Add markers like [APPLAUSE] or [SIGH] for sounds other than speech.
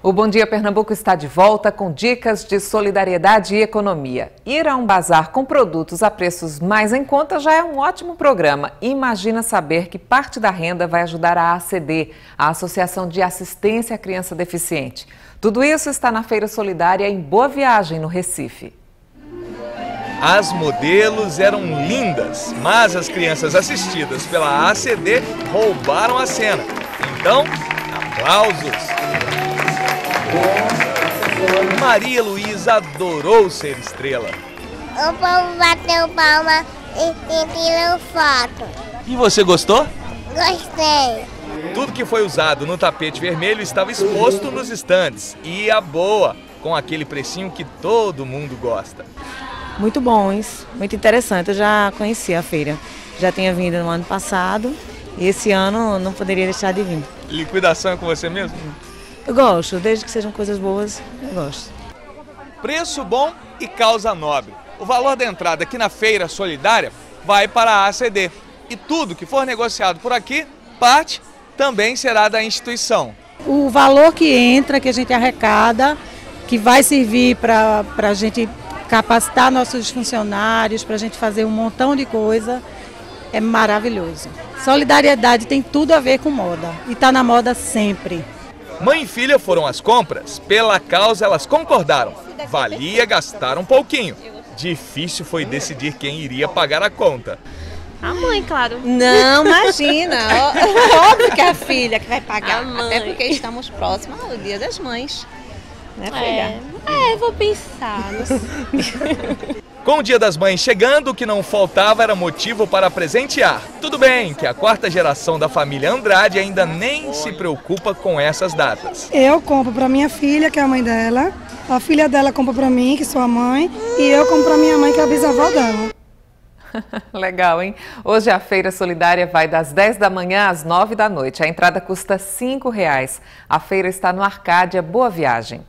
O Bom Dia Pernambuco está de volta com dicas de solidariedade e economia. Ir a um bazar com produtos a preços mais em conta já é um ótimo programa. Imagina saber que parte da renda vai ajudar a ACD, a Associação de Assistência à Criança Deficiente. Tudo isso está na Feira Solidária em Boa Viagem, no Recife. As modelos eram lindas, mas as crianças assistidas pela ACD roubaram a cena. Então, aplausos! Maria Luísa adorou ser estrela. O povo bateu palma e, e tirou foto. E você gostou? Gostei. Tudo que foi usado no tapete vermelho estava exposto nos estandes. E a boa, com aquele precinho que todo mundo gosta. Muito bons, muito interessante. Eu já conhecia a feira. Já tinha vindo no ano passado e esse ano não poderia deixar de vir. Liquidação é com você mesmo? Eu gosto, desde que sejam coisas boas, eu gosto. Preço bom e causa nobre. O valor da entrada aqui na Feira Solidária vai para a ACD. E tudo que for negociado por aqui, parte também será da instituição. O valor que entra, que a gente arrecada, que vai servir para a gente capacitar nossos funcionários, para a gente fazer um montão de coisa, é maravilhoso. Solidariedade tem tudo a ver com moda e está na moda sempre. Mãe e filha foram às compras, pela causa elas concordaram. Valia gastar um pouquinho. Difícil foi decidir quem iria pagar a conta. A mãe, claro. Não, imagina. [LAUGHS] Óbvio que é a filha que vai pagar. Até porque estamos próximos ao Dia das Mães. Né, filha? É, é vou pensar. [LAUGHS] Com o Dia das Mães chegando, o que não faltava era motivo para presentear. Tudo bem que a quarta geração da família Andrade ainda nem se preocupa com essas datas. Eu compro para minha filha, que é a mãe dela, a filha dela compra para mim, que sou a mãe, e eu compro para minha mãe, que é a bisavó dela. [LAUGHS] Legal, hein? Hoje a Feira Solidária vai das 10 da manhã às 9 da noite. A entrada custa R$ 5,00. A feira está no Arcádia Boa Viagem.